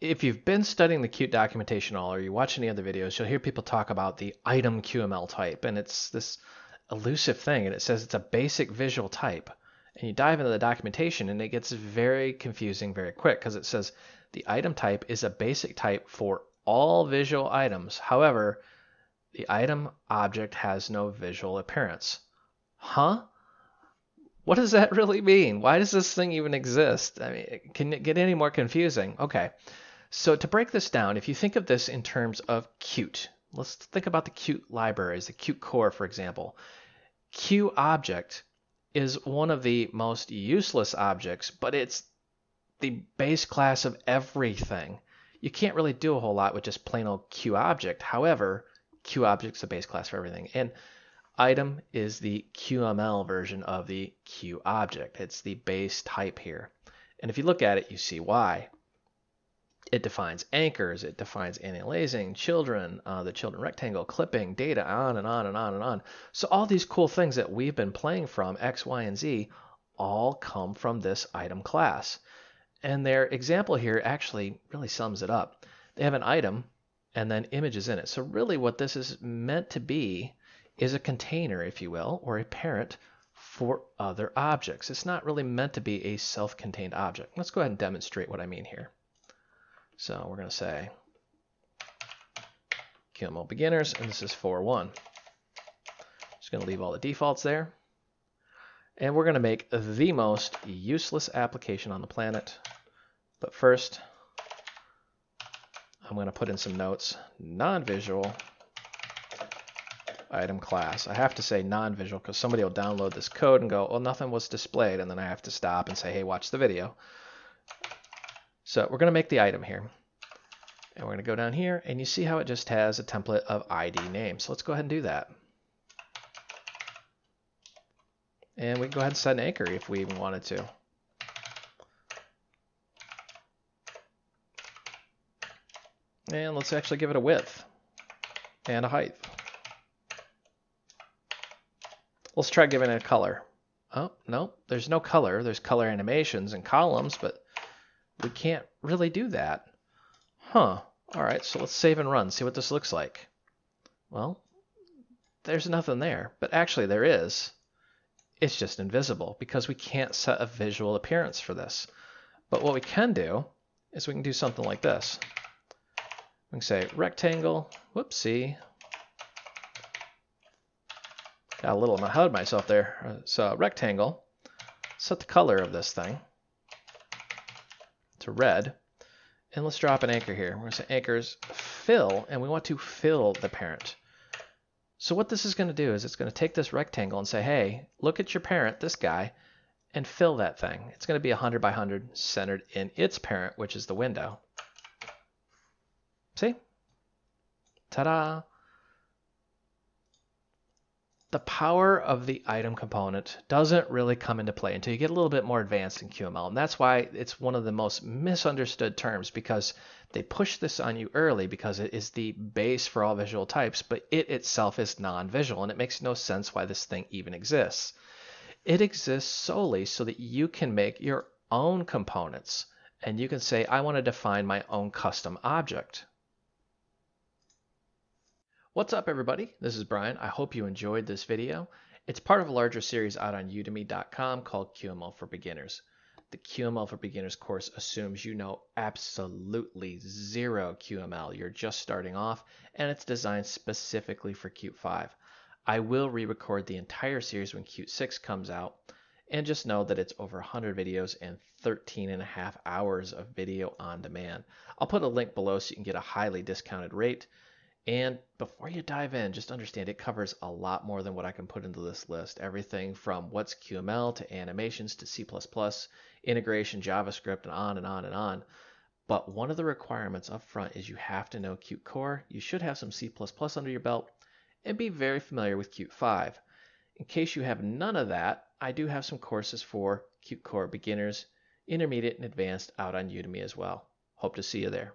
if you've been studying the Qt documentation all, or you watch any other videos, you'll hear people talk about the item QML type, and it's this elusive thing, and it says it's a basic visual type. And you dive into the documentation, and it gets very confusing very quick because it says the item type is a basic type for all visual items. However, the item object has no visual appearance. Huh? What does that really mean? Why does this thing even exist? I mean, can it get any more confusing? Okay. So to break this down, if you think of this in terms of Qt, let's think about the Qt libraries, the Qt core, for example. QObject is one of the most useless objects, but it's the base class of everything. You can't really do a whole lot with just plain old QObject. However, Q is the base class for everything. And item is the QML version of the QObject. It's the base type here. And if you look at it, you see why. It defines anchors, it defines anti-aliasing, children, uh, the children rectangle, clipping, data, on and on and on and on. So all these cool things that we've been playing from, X, Y, and Z, all come from this item class. And their example here actually really sums it up. They have an item and then images in it. So really what this is meant to be is a container, if you will, or a parent for other objects. It's not really meant to be a self-contained object. Let's go ahead and demonstrate what I mean here. So we're going to say QML beginners, and this is 4.1. Just going to leave all the defaults there. And we're going to make the most useless application on the planet. But first, I'm going to put in some notes. Non-visual item class. I have to say non-visual because somebody will download this code and go, well, nothing was displayed. And then I have to stop and say, hey, watch the video. So we're going to make the item here. And we're going to go down here, and you see how it just has a template of ID name. So let's go ahead and do that. And we can go ahead and set an anchor if we even wanted to. And let's actually give it a width and a height. Let's try giving it a color. Oh, no, there's no color. There's color animations and columns, but we can't really do that. Huh. All right, so let's save and run, see what this looks like. Well, there's nothing there, but actually there is. It's just invisible because we can't set a visual appearance for this. But what we can do is we can do something like this. We can say rectangle, whoopsie. Got a little ahead of myself there. Uh, so rectangle, set the color of this thing to red. And let's drop an anchor here. We're going to say anchors fill, and we want to fill the parent. So what this is going to do is it's going to take this rectangle and say, hey, look at your parent, this guy, and fill that thing. It's going to be 100 by 100 centered in its parent, which is the window. See? Ta-da! The power of the item component doesn't really come into play until you get a little bit more advanced in QML. And that's why it's one of the most misunderstood terms because they push this on you early because it is the base for all visual types, but it itself is non-visual and it makes no sense why this thing even exists. It exists solely so that you can make your own components and you can say, I want to define my own custom object. What's up everybody? This is Brian. I hope you enjoyed this video. It's part of a larger series out on udemy.com called QML for Beginners. The QML for Beginners course assumes you know absolutely zero QML. You're just starting off and it's designed specifically for Qt 5. I will re-record the entire series when Qt 6 comes out and just know that it's over 100 videos and 13 and a half hours of video on demand. I'll put a link below so you can get a highly discounted rate. And before you dive in, just understand it covers a lot more than what I can put into this list. Everything from what's QML to animations to C++, integration, JavaScript, and on and on and on. But one of the requirements up front is you have to know Qt Core. You should have some C++ under your belt and be very familiar with Qt 5. In case you have none of that, I do have some courses for Qt Core beginners, intermediate, and advanced out on Udemy as well. Hope to see you there.